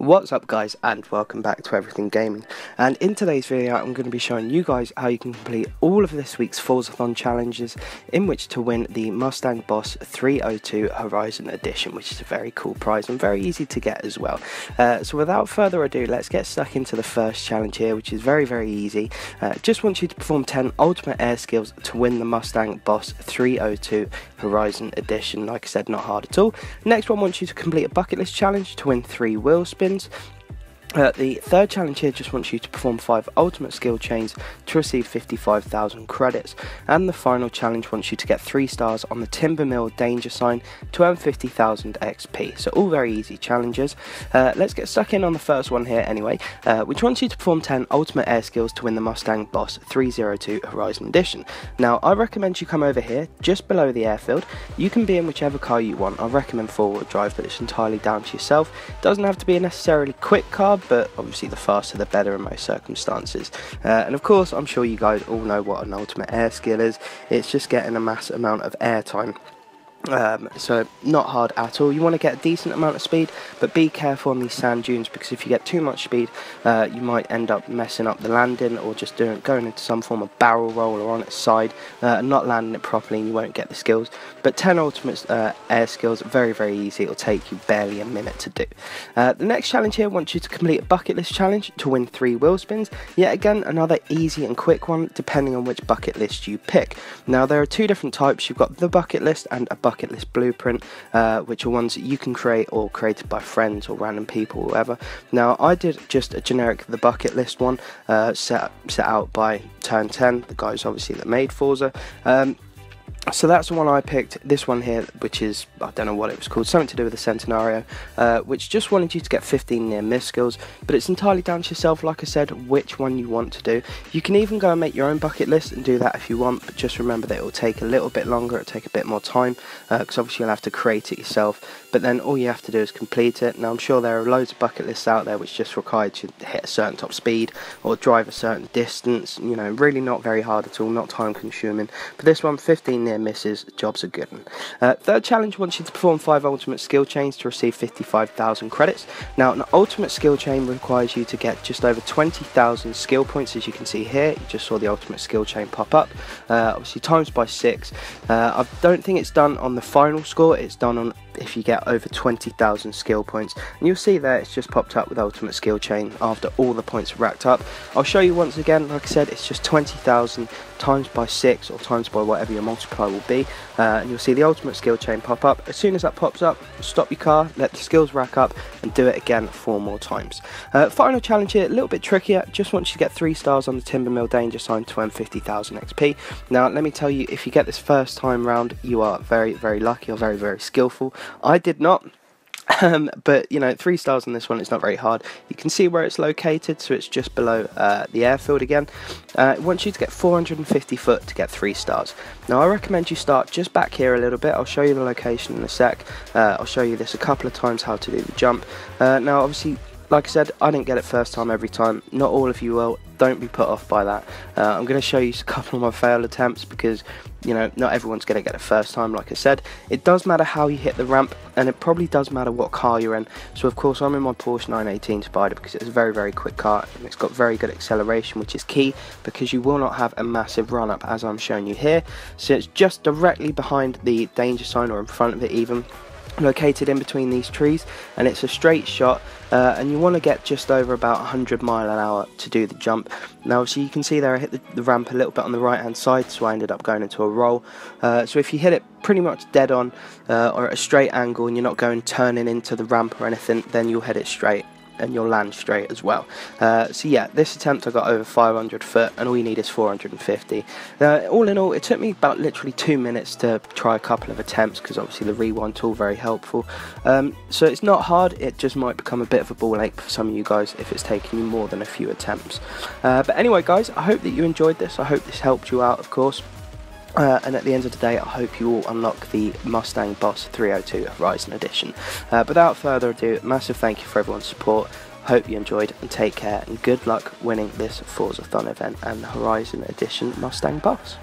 What's up guys and welcome back to Everything Gaming and in today's video I'm going to be showing you guys how you can complete all of this week's Forzathon challenges in which to win the Mustang Boss 302 Horizon Edition which is a very cool prize and very easy to get as well. Uh, so without further ado let's get stuck into the first challenge here which is very very easy. Uh, just want you to perform 10 ultimate air skills to win the Mustang Boss 302 Horizon Edition like I said not hard at all. Next one wants you to complete a bucket list challenge to win 3 wheel spins friends uh, the third challenge here just wants you to perform 5 ultimate skill chains to receive 55,000 credits. And the final challenge wants you to get 3 stars on the Timber Mill danger sign to earn 50,000 XP. So all very easy challenges. Uh, let's get stuck in on the first one here anyway, uh, which wants you to perform 10 ultimate air skills to win the Mustang Boss 302 Horizon Edition. Now I recommend you come over here, just below the airfield. You can be in whichever car you want. I recommend 4-wheel drive but it's entirely down to yourself. Doesn't have to be a necessarily quick car but obviously the faster the better in most circumstances. Uh, and of course, I'm sure you guys all know what an ultimate air skill is. It's just getting a mass amount of air time um, so not hard at all. You want to get a decent amount of speed, but be careful on these sand dunes because if you get too much speed, uh, you might end up messing up the landing or just doing going into some form of barrel roll or on its side uh, and not landing it properly, and you won't get the skills. But 10 ultimate uh, air skills, very very easy. It'll take you barely a minute to do. Uh, the next challenge here wants you to complete a bucket list challenge to win three wheel spins. Yet again, another easy and quick one, depending on which bucket list you pick. Now there are two different types. You've got the bucket list and a bucket bucket list blueprint, uh, which are ones that you can create or created by friends or random people, or whatever. Now, I did just a generic the bucket list one, uh, set set out by Turn 10, the guys obviously that made Forza. Um, so that's the one I picked. This one here, which is I don't know what it was called, something to do with the Centenario, uh, which just wanted you to get 15 near miss skills. But it's entirely down to yourself, like I said, which one you want to do. You can even go and make your own bucket list and do that if you want. But just remember that it will take a little bit longer, it'll take a bit more time, because uh, obviously you'll have to create it yourself. But then all you have to do is complete it. Now I'm sure there are loads of bucket lists out there which just require you to hit a certain top speed or drive a certain distance. You know, really not very hard at all, not time consuming. But this one, 15 near misses, jobs are good. Uh, third challenge wants you to perform 5 ultimate skill chains to receive 55,000 credits. Now an ultimate skill chain requires you to get just over 20,000 skill points as you can see here. You just saw the ultimate skill chain pop up. Uh, obviously times by 6. Uh, I don't think it's done on the final score, it's done on if you get over 20,000 skill points. And you'll see there it's just popped up with Ultimate Skill Chain after all the points are racked up. I'll show you once again, like I said, it's just 20,000 times by 6 or times by whatever your multiplier will be. Uh, and you'll see the Ultimate Skill Chain pop up. As soon as that pops up, stop your car, let the skills rack up and do it again four more times. Uh, final challenge here, a little bit trickier. Just want you to get 3 stars on the Timber Mill Danger Sign to earn 50,000 XP. Now let me tell you, if you get this first time round, you are very, very lucky or very, very skillful. I did not. Um, but you know, three stars on this one. It's not very hard. You can see where it's located, so it's just below uh, the airfield again. Uh, it wants you to get 450 foot to get three stars. Now, I recommend you start just back here a little bit. I'll show you the location in a sec. Uh, I'll show you this a couple of times how to do the jump. Uh, now, obviously, like I said, I didn't get it first time every time. Not all of you will. Don't be put off by that. Uh, I'm going to show you a couple of my failed attempts because, you know, not everyone's going to get it first time, like I said. It does matter how you hit the ramp, and it probably does matter what car you're in. So, of course, I'm in my Porsche 918 Spyder because it's a very, very quick car, and it's got very good acceleration, which is key because you will not have a massive run-up, as I'm showing you here. So it's just directly behind the danger sign, or in front of it even located in between these trees and it's a straight shot uh, and you want to get just over about 100 mile an hour to do the jump. Now so you can see there I hit the, the ramp a little bit on the right hand side so I ended up going into a roll. Uh, so if you hit it pretty much dead on uh, or at a straight angle and you're not going turning into the ramp or anything then you'll hit it straight and you'll land straight as well. Uh, so yeah, this attempt I got over 500 foot and all you need is 450. Uh, all in all, it took me about literally two minutes to try a couple of attempts because obviously the rewind tool very helpful. Um, so it's not hard, it just might become a bit of a ball ache for some of you guys if it's taking you more than a few attempts. Uh, but anyway guys, I hope that you enjoyed this, I hope this helped you out of course. Uh, and at the end of the day, I hope you all unlock the Mustang Boss 302 Horizon Edition. Uh, without further ado, massive thank you for everyone's support. Hope you enjoyed and take care and good luck winning this Forza Forzathon event and the Horizon Edition Mustang Boss.